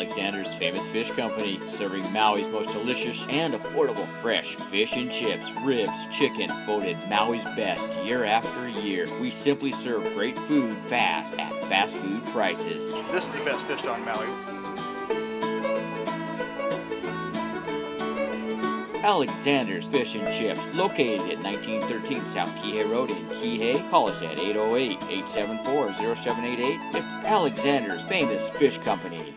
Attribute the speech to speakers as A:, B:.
A: Alexander's Famous Fish Company, serving Maui's most delicious and affordable fresh fish and chips, ribs, chicken, voted Maui's best year after year. We simply serve great food fast at fast food prices.
B: This is the best fish on Maui.
A: Alexander's Fish and Chips, located at 1913 South Kihei Road in Kihei. Call us at 808 874 0788. It's Alexander's Famous Fish Company.